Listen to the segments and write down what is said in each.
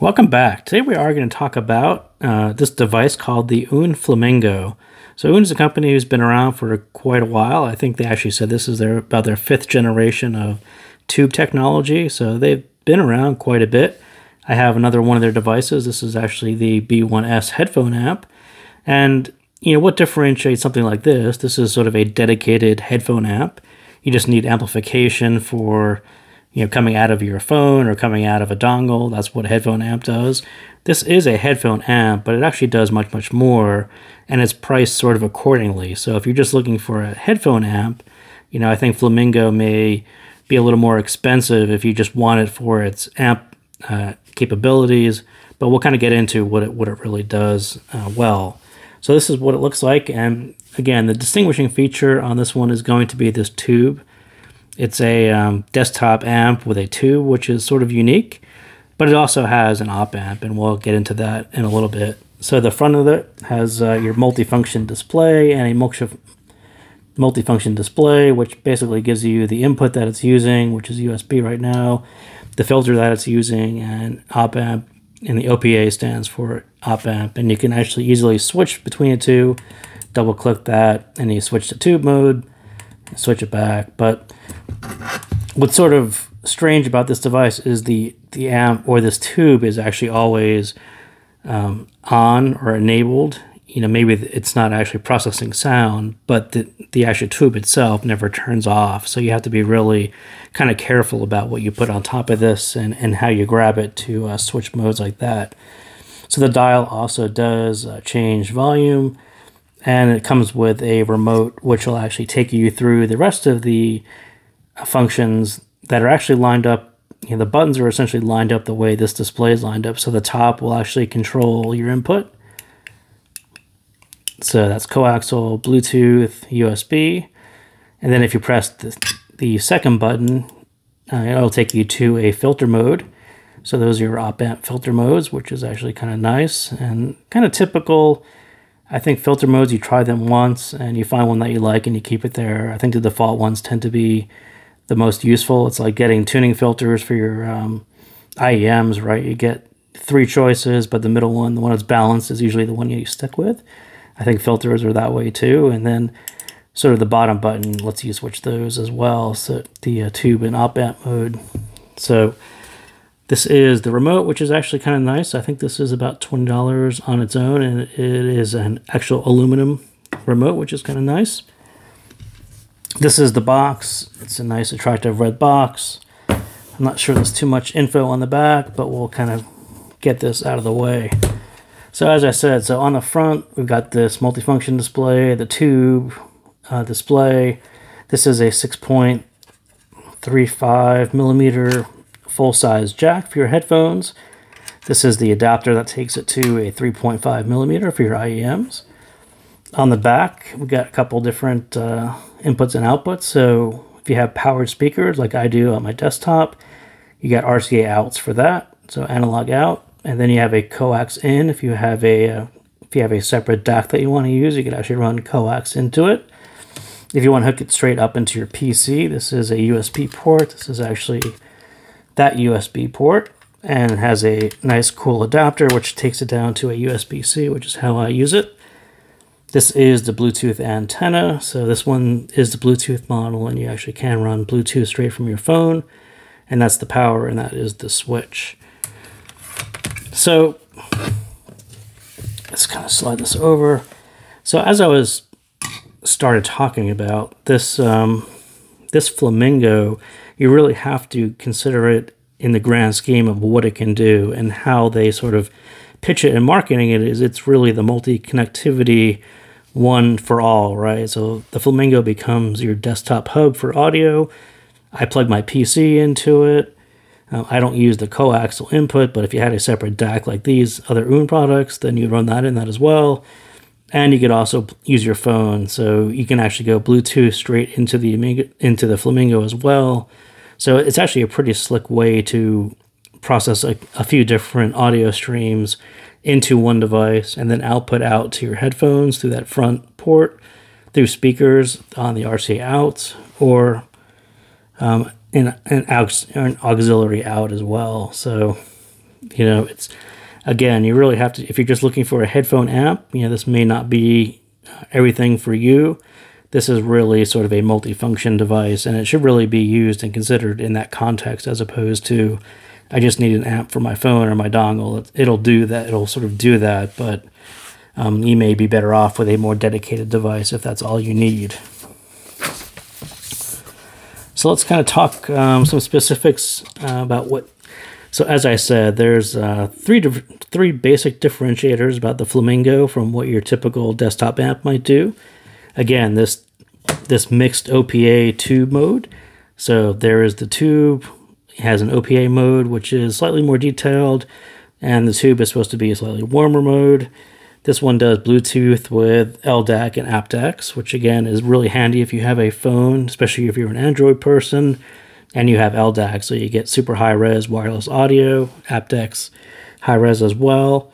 Welcome back. Today we are going to talk about uh, this device called the Aune Flamingo. So Aune is a company who's been around for quite a while. I think they actually said this is their about their fifth generation of tube technology. So they've been around quite a bit. I have another one of their devices. This is actually the B1S headphone amp. And you know what differentiates something like this? This is sort of a dedicated headphone amp. You just need amplification for you know, coming out of your phone or coming out of a dongle. That's what a headphone amp does. This is a headphone amp, but it actually does much, much more, and it's priced sort of accordingly. So if you're just looking for a headphone amp, you know, I think Flamingo may be a little more expensive if you just want it for its amp uh, capabilities, but we'll kind of get into what it, what it really does uh, well. So this is what it looks like, and again, the distinguishing feature on this one is going to be this tube. It's a um, desktop amp with a tube, which is sort of unique, but it also has an op amp, and we'll get into that in a little bit. So the front of it has uh, your multifunction display and a multifunction display, which basically gives you the input that it's using, which is USB right now, the filter that it's using, and op amp, and the OPA stands for op amp, and you can actually easily switch between the two. Double click that, and you switch to tube mode, switch it back. But what's sort of strange about this device is the the amp or this tube is actually always um, on or enabled. You know, maybe it's not actually processing sound, but the, the actual tube itself never turns off. So you have to be really kind of careful about what you put on top of this and, and how you grab it to uh, switch modes like that. So the dial also does uh, change volume and it comes with a remote which will actually take you through the rest of the functions that are actually lined up. You know, the buttons are essentially lined up the way this display is lined up. So the top will actually control your input. So that's coaxial, Bluetooth, USB. And then if you press the, the second button, uh, it'll take you to a filter mode. So those are your op amp filter modes, which is actually kind of nice and kind of typical I think filter modes, you try them once and you find one that you like and you keep it there. I think the default ones tend to be the most useful. It's like getting tuning filters for your um, IEMs, right? You get three choices, but the middle one, the one that's balanced, is usually the one you stick with. I think filters are that way too. And then sort of the bottom button lets you switch those as well. So the uh, tube and op amp mode. So this is the remote, which is actually kind of nice. I think this is about $20 on its own, and it is an actual aluminum remote, which is kind of nice. This is the box. It's a nice, attractive red box. I'm not sure there's too much info on the back, but we'll kind of get this out of the way. So as I said, so on the front, we've got this multifunction display, the tube uh, display. This is a 6.35 millimeter full-size jack for your headphones. This is the adapter that takes it to a 3.5 millimeter for your IEMs. On the back, we've got a couple different uh, inputs and outputs. So if you have powered speakers like I do on my desktop, you got RCA outs for that. So analog out, and then you have a coax in. If you have a uh, if you have a separate DAC that you want to use, you can actually run coax into it. If you want to hook it straight up into your PC, this is a USB port. This is actually that USB port and has a nice cool adapter which takes it down to a USB-C, which is how I use it. This is the Bluetooth antenna, so this one is the Bluetooth model and you actually can run Bluetooth straight from your phone and that's the power and that is the switch. So let's kind of slide this over. So as I was started talking about this um, this flamingo you really have to consider it in the grand scheme of what it can do and how they sort of pitch it and marketing it is it's really the multi-connectivity one for all, right? So the Flamingo becomes your desktop hub for audio. I plug my PC into it. Um, I don't use the coaxial input, but if you had a separate DAC like these other Aune products, then you run that in that as well. And you could also use your phone, so you can actually go Bluetooth straight into the into the Flamingo as well. So it's actually a pretty slick way to process a, a few different audio streams into one device and then output out to your headphones through that front port, through speakers on the RCA out, or um, an, an, aux, an auxiliary out as well. So You know, it's again, you really have to if you're just looking for a headphone amp, you know, this may not be uh, everything for you. This is really sort of a multifunction device, and it should really be used and considered in that context as opposed to I just need an amp for my phone or my dongle. It'll do that. It'll sort of do that, but um, you may be better off with a more dedicated device if that's all you need. So let's kind of talk um, some specifics uh, about what. So as I said, there's uh, three three basic differentiators about the Flamingo from what your typical desktop amp might do. Again, this this mixed OPA tube mode. So there is the tube has an OPA mode, which is slightly more detailed, and the tube is supposed to be a slightly warmer mode. This one does Bluetooth with LDAC and aptX, which again is really handy if you have a phone, especially if you're an Android person and you have LDAC. So you get super high res wireless audio, aptX high res as well.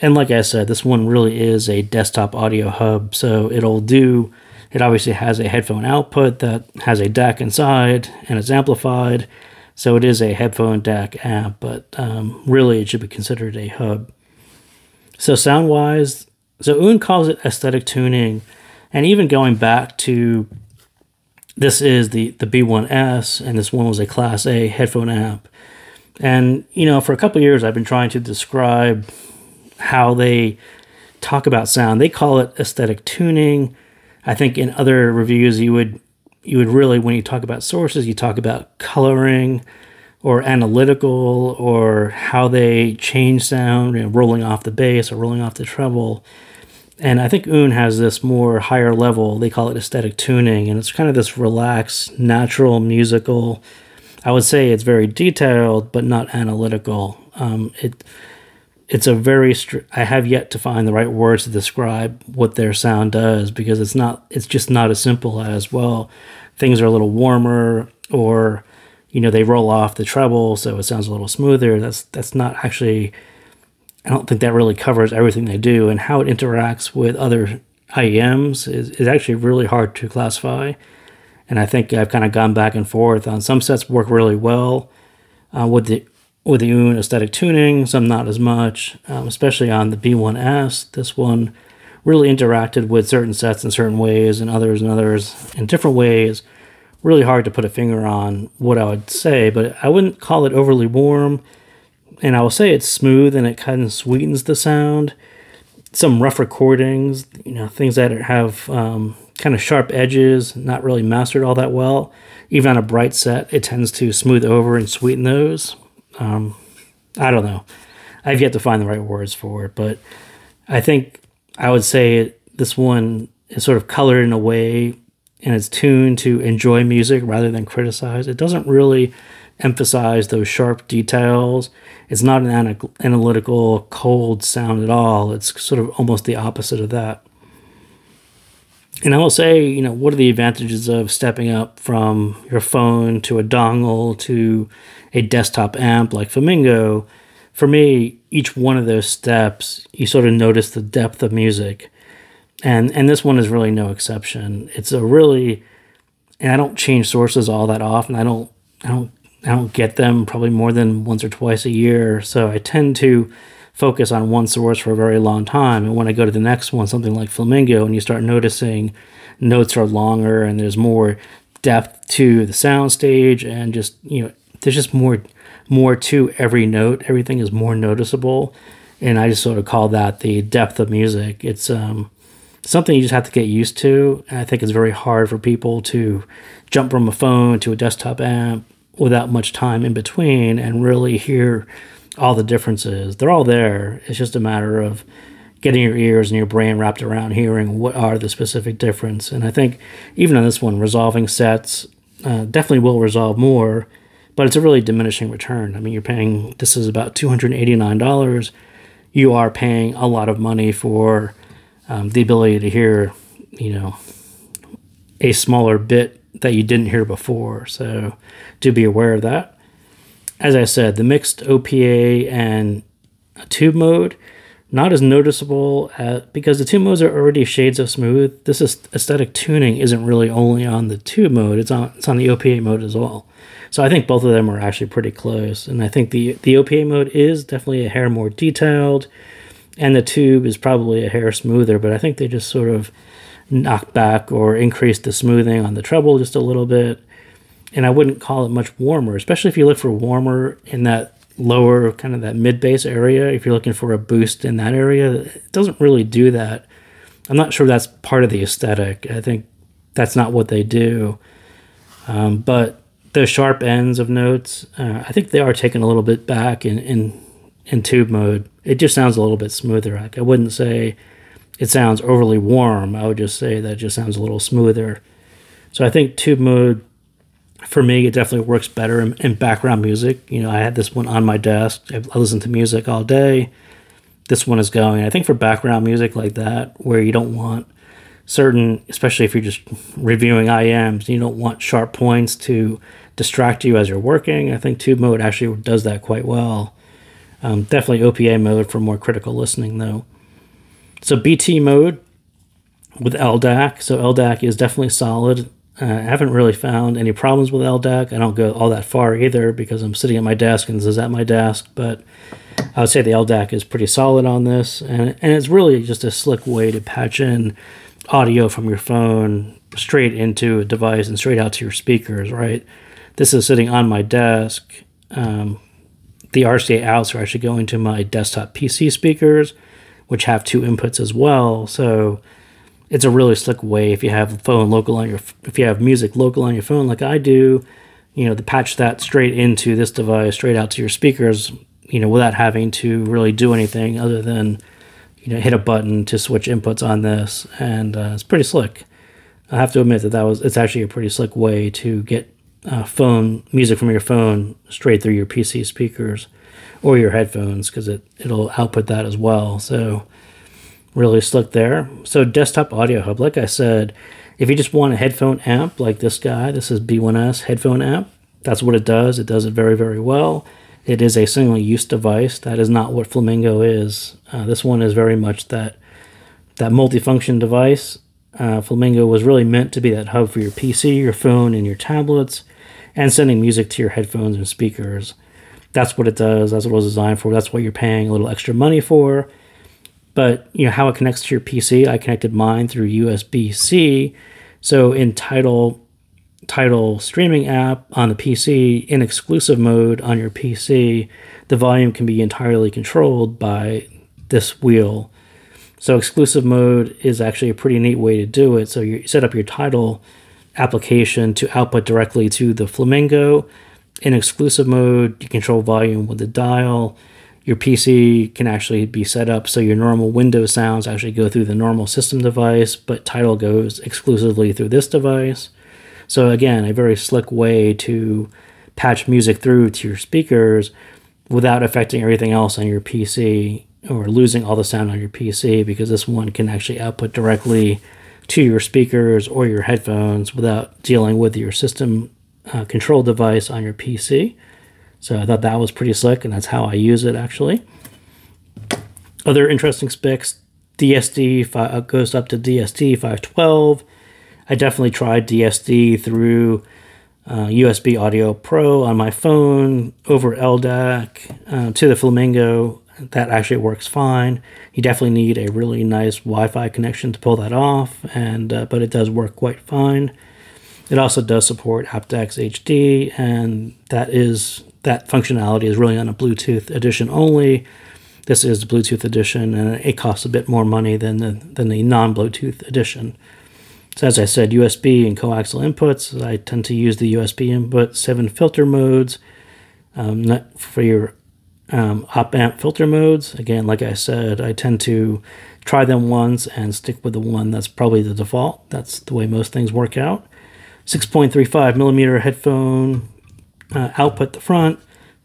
And like I said, this one really is a desktop audio hub. So it'll do, it obviously has a headphone output that has a DAC inside and it's amplified. So it is a headphone DAC app, but um, really it should be considered a hub. So sound wise, so Aune calls it aesthetic tuning, and even going back to this is the the B1S, and this one was a Class A headphone amp. And you know, for a couple years, I've been trying to describe how they talk about sound. They call it aesthetic tuning. I think in other reviews, you would you would really, when you talk about sources, you talk about coloring or analytical or how they change sound, you know, rolling off the bass or rolling off the treble. And I think Aune has this more higher level, they call it aesthetic tuning, and it's kind of this relaxed, natural, musical. I would say it's very detailed, but not analytical. Um, it it's a very str- I have yet to find the right words to describe what their sound does because it's not it's just not as simple as well things are a little warmer or you know they roll off the treble so it sounds a little smoother. That's that's not actually i don't think that really covers everything they do. And how it interacts with other iems is, is actually really hard to classify. And i think i've kind of gone back and forth on some sets work really well uh, with the with the Aune aesthetic tuning some not as much um, especially on the b1s this one really interacted with certain sets in certain ways and others and others in different ways really hard to put a finger on what I would say, but I wouldn't call it overly warm. And I will say it's smooth and it kind of sweetens the sound. Some rough recordings, you know, things that have um, kind of sharp edges, not really mastered all that well. Even on a bright set, it tends to smooth over and sweeten those. Um, I don't know. I've yet to find the right words for it, but I think I would say this one is sort of colored in a way and it's tuned to enjoy music rather than criticize. It doesn't really emphasize those sharp details. It's not an analytical, cold sound at all. It's sort of almost the opposite of that. And I will say, you know, what are the advantages of stepping up from your phone to a dongle to a desktop amp like Flamingo? For me, each one of those steps, you sort of notice the depth of music and and this one is really no exception. It's a really, and I don't change sources all that often. I don't I don't I don't get them probably more than once or twice a year. So I tend to focus on one source for a very long time. And when I go to the next one, something like Flamingo, and you start noticing notes are longer and there's more depth to the sound stage and just you know there's just more more to every note. Everything is more noticeable. And I just sort of call that the depth of music. It's um something you just have to get used to. And I think it's very hard for people to jump from a phone to a desktop amp without much time in between and really hear all the differences. They're all there. It's just a matter of getting your ears and your brain wrapped around hearing what are the specific difference. And I think even on this one, resolving sets uh, definitely will resolve more, but it's a really diminishing return. I mean, you're paying this is about two hundred eighty nine dollars. You are paying a lot of money for um, the ability to hear, you know, a smaller bit that you didn't hear before. So do be aware of that. As I said, the mixed OPA and tube mode, not as noticeable as, because the tube modes are already shades of smooth. This is aesthetic tuning isn't really only on the tube mode, it's on, it's on the OPA mode as well. So I think both of them are actually pretty close. And I think the, the OPA mode is definitely a hair more detailed, and the tube is probably a hair smoother, but I think they just sort of knock back or increase the smoothing on the treble just a little bit. And I wouldn't call it much warmer, especially if you look for warmer in that lower kind of that mid bass area. If you're looking for a boost in that area, it doesn't really do that. I'm not sure that's part of the aesthetic. I think that's not what they do. Um, but the sharp ends of notes, uh, I think they are taken a little bit back in, in in tube mode. It just sounds a little bit smoother. Like I wouldn't say it sounds overly warm. I would just say that it just sounds a little smoother. So I think tube mode for me, it definitely works better in, in, background music. You know, I had this one on my desk. I, listen to music all day. This one is going. I think for background music like that, where you don't want certain, especially if you're just reviewing IEMs, you don't want sharp points to distract you as you're working. I think tube mode actually does that quite well. Um, definitely OPA mode for more critical listening, though. So BT mode with LDAC. So LDAC is definitely solid. Uh, I haven't really found any problems with LDAC. I don't go all that far either because I'm sitting at my desk and this is at my desk. But I would say the LDAC is pretty solid on this, and and it's really just a slick way to patch in audio from your phone straight into a device and straight out to your speakers. Right. This is sitting on my desk. Um, the RCA outs are actually going to my desktop PC speakers, which have two inputs as well. So it's a really slick way if you have phone local on your if you have music local on your phone like I do, you know, to patch that straight into this device, straight out to your speakers, you know, without having to really do anything other than you know hit a button to switch inputs on this, and uh, it's pretty slick. I have to admit that that was it's actually a pretty slick way to get uh, phone music from your phone straight through your PC speakers or your headphones because it it'll output that as well. So really slick there. So desktop audio hub, like I said, if you just want a headphone amp like this guy, this is B1S headphone amp. That's what it does. It does it very, very well. It is a single use device. That is not what Flamingo is. Uh, this one is very much that that multifunction device. Uh, Flamingo was really meant to be that hub for your PC, your phone, and your tablets, and sending music to your headphones and speakers. That's what it does. That's what it was designed for. That's what you're paying a little extra money for. But you know how it connects to your PC. I connected mine through USB C. So in Tidal Tidal streaming app on the PC in exclusive mode on your PC, the volume can be entirely controlled by this wheel. So exclusive mode is actually a pretty neat way to do it. So you set up your Tidal application to output directly to the Flamingo. In exclusive mode, you control volume with the dial your PC can actually be set up so your normal Windows sounds actually go through the normal system device, but Tidal goes exclusively through this device. So, again, a very slick way to patch music through to your speakers without affecting everything else on your PC or losing all the sound on your PC because this one can actually output directly to your speakers or your headphones without dealing with your system uh, control device on your PC. So I thought that was pretty slick, and that's how I use it actually. Other interesting specs DSD uh, goes up to DSD 512. I definitely tried DSD through uh, USB Audio Pro on my phone over LDAC uh, to the Flamingo. That actually works fine. You definitely need a really nice Wi-Fi connection to pull that off, and uh, but it does work quite fine. It also does support aptX HD, and that is that functionality is really on a Bluetooth edition only. This is the Bluetooth edition, and it costs a bit more money than the than the non-Bluetooth edition. So as I said, USB and coaxial inputs. I tend to use the USB input, seven filter modes. Um, for your um, op amp filter modes. Again, like I said, I tend to try them once and stick with the one that's probably the default. That's the way most things work out. 6.35 millimeter headphone uh, output the front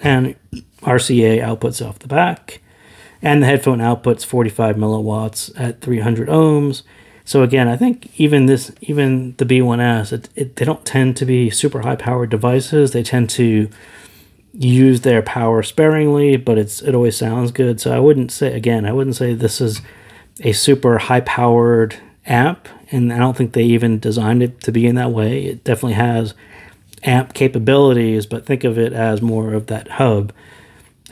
and RCA outputs off the back. And the headphone outputs 45 milliwatts at 300 ohms. So again, I think even this, even the B1S, it, it, they don't tend to be super high powered devices. They tend to use their power sparingly, but it's it always sounds good. So I wouldn't say again, I wouldn't say this is a super high powered app, and I don't think they even designed it to be in that way. It definitely has amp capabilities, but think of it as more of that hub.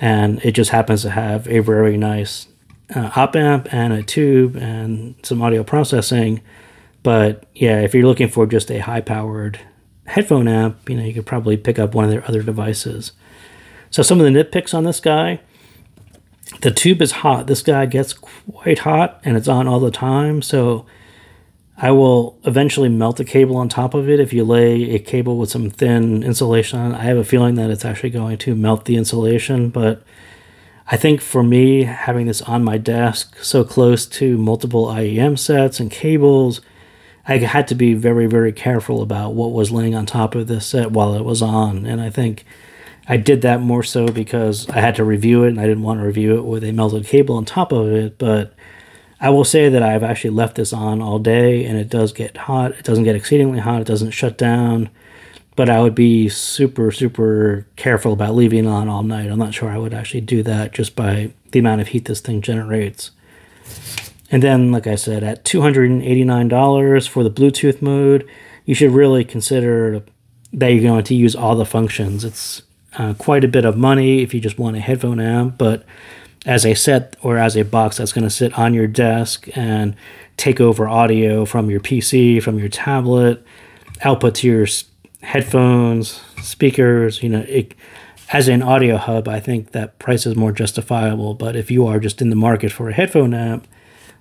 And it just happens to have a very nice uh, op amp and a tube and some audio processing. But yeah, if you're looking for just a high powered headphone amp, you know, you could probably pick up one of their other devices. So some of the nitpicks on this guy, the tube is hot. This guy gets quite hot and it's on all the time. So I will eventually melt the cable on top of it. If you lay a cable with some thin insulation on, I have a feeling that it's actually going to melt the insulation. But I think for me, having this on my desk so close to multiple IEM sets and cables, I had to be very, very careful about what was laying on top of this set while it was on. And I think I did that more so because I had to review it and I didn't want to review it with a melted cable on top of it. But I will say that I've actually left this on all day and it does get hot. It doesn't get exceedingly hot. It doesn't shut down. But I would be super, super careful about leaving it on all night. I'm not sure I would actually do that just by the amount of heat this thing generates. And then, like I said, at $289 for the Bluetooth mode, you should really consider that you're going to use all the functions. It's uh, quite a bit of money if you just want a headphone amp, but as a set or as a box that's going to sit on your desk and take over audio from your PC, from your tablet, output to your headphones, speakers. You know, it, as an audio hub, I think that price is more justifiable. But if you are just in the market for a headphone amp,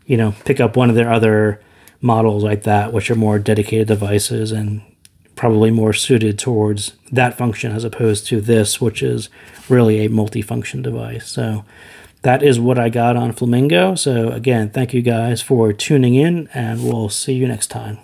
you know, pick up one of their other models like that, which are more dedicated devices and probably more suited towards that function as opposed to this, which is really a multifunction device. So that is what I got on Flamingo. So again, thank you guys for tuning in and we'll see you next time.